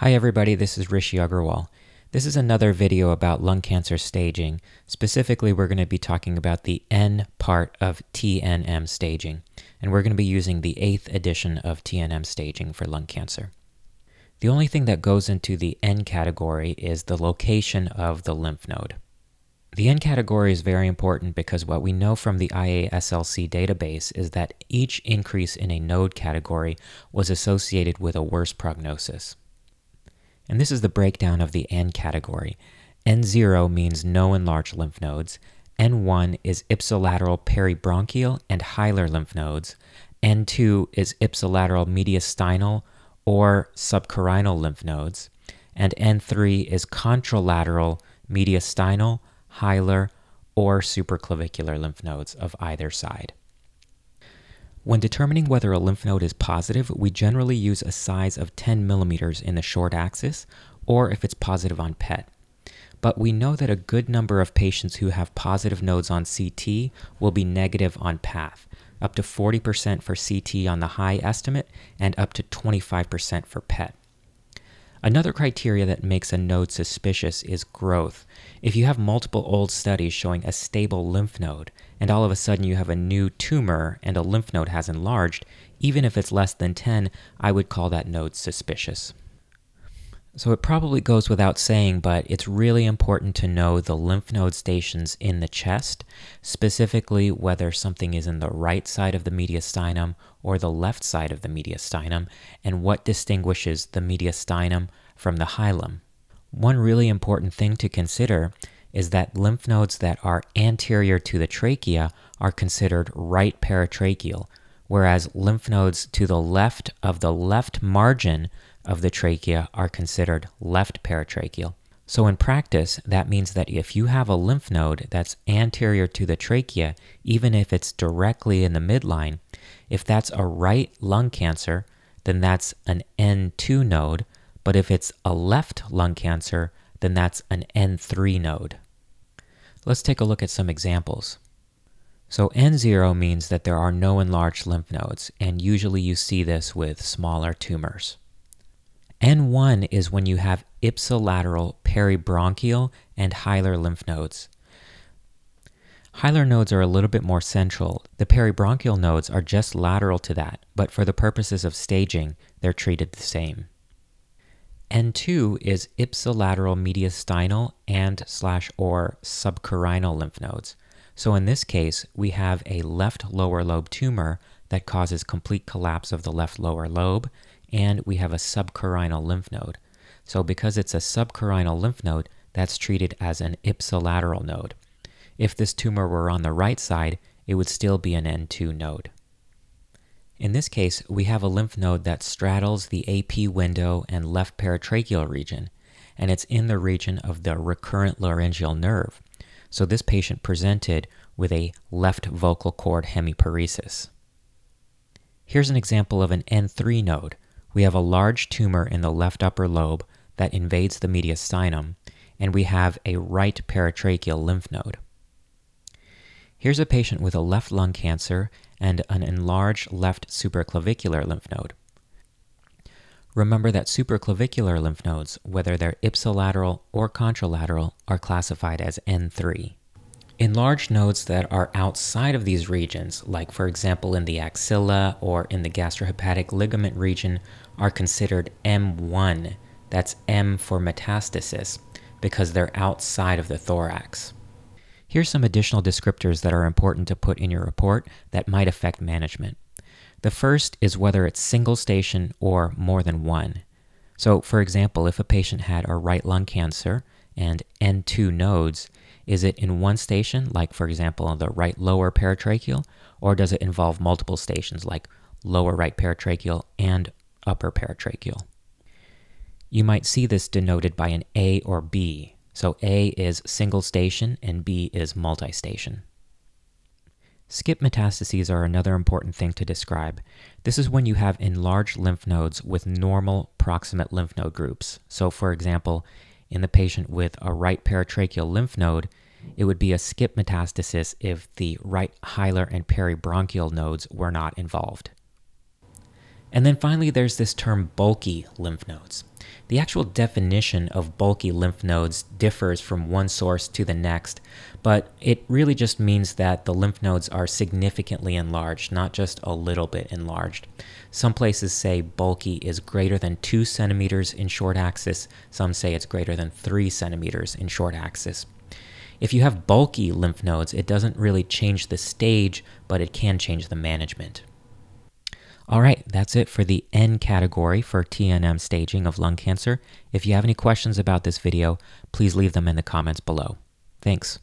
Hi everybody, this is Rishi Agrawal. This is another video about lung cancer staging. Specifically, we're going to be talking about the N part of TNM staging, and we're going to be using the 8th edition of TNM staging for lung cancer. The only thing that goes into the N category is the location of the lymph node. The N category is very important because what we know from the IASLC database is that each increase in a node category was associated with a worse prognosis. And this is the breakdown of the N category. N0 means no enlarged lymph nodes. N1 is ipsilateral peribronchial and hilar lymph nodes. N2 is ipsilateral mediastinal or subcarinal lymph nodes. And N3 is contralateral mediastinal, hilar, or supraclavicular lymph nodes of either side. When determining whether a lymph node is positive, we generally use a size of 10 millimeters in the short axis, or if it's positive on PET. But we know that a good number of patients who have positive nodes on CT will be negative on PATH, up to 40% for CT on the high estimate and up to 25% for PET. Another criteria that makes a node suspicious is growth. If you have multiple old studies showing a stable lymph node, and all of a sudden you have a new tumor and a lymph node has enlarged, even if it's less than 10, I would call that node suspicious. So it probably goes without saying, but it's really important to know the lymph node stations in the chest, specifically whether something is in the right side of the mediastinum or the left side of the mediastinum, and what distinguishes the mediastinum from the hilum. One really important thing to consider is that lymph nodes that are anterior to the trachea are considered right paratracheal, whereas lymph nodes to the left of the left margin of the trachea are considered left paratracheal. So in practice, that means that if you have a lymph node that's anterior to the trachea, even if it's directly in the midline, if that's a right lung cancer, then that's an N2 node, but if it's a left lung cancer, then that's an N3 node. Let's take a look at some examples. So N0 means that there are no enlarged lymph nodes, and usually you see this with smaller tumors. N1 is when you have ipsilateral peribronchial and hilar lymph nodes. Hilar nodes are a little bit more central. The peribronchial nodes are just lateral to that, but for the purposes of staging, they're treated the same. N2 is ipsilateral mediastinal and slash or subcarinal lymph nodes. So in this case, we have a left lower lobe tumor that causes complete collapse of the left lower lobe and we have a subcarinal lymph node. So because it's a subcarinal lymph node, that's treated as an ipsilateral node. If this tumor were on the right side, it would still be an N2 node. In this case, we have a lymph node that straddles the AP window and left paratracheal region, and it's in the region of the recurrent laryngeal nerve. So this patient presented with a left vocal cord hemiparesis. Here's an example of an N3 node we have a large tumor in the left upper lobe that invades the mediastinum, and we have a right paratracheal lymph node. Here's a patient with a left lung cancer and an enlarged left supraclavicular lymph node. Remember that supraclavicular lymph nodes, whether they're ipsilateral or contralateral, are classified as N3. Enlarged nodes that are outside of these regions, like for example in the axilla or in the gastrohepatic ligament region, are considered M1. That's M for metastasis, because they're outside of the thorax. Here's some additional descriptors that are important to put in your report that might affect management. The first is whether it's single station or more than one. So, for example, if a patient had a right lung cancer and N2 nodes, is it in one station, like for example the right lower paratracheal, or does it involve multiple stations, like lower right paratracheal and upper paratracheal? You might see this denoted by an A or B. So A is single station and B is multi station. Skip metastases are another important thing to describe. This is when you have enlarged lymph nodes with normal proximate lymph node groups. So, for example, in the patient with a right paratracheal lymph node, it would be a skip metastasis if the right hilar and peribronchial nodes were not involved. And then finally, there's this term bulky lymph nodes. The actual definition of bulky lymph nodes differs from one source to the next, but it really just means that the lymph nodes are significantly enlarged, not just a little bit enlarged. Some places say bulky is greater than 2 centimeters in short axis, some say it's greater than 3 centimeters in short axis. If you have bulky lymph nodes, it doesn't really change the stage, but it can change the management. All right, that's it for the N category for TNM staging of lung cancer. If you have any questions about this video, please leave them in the comments below. Thanks.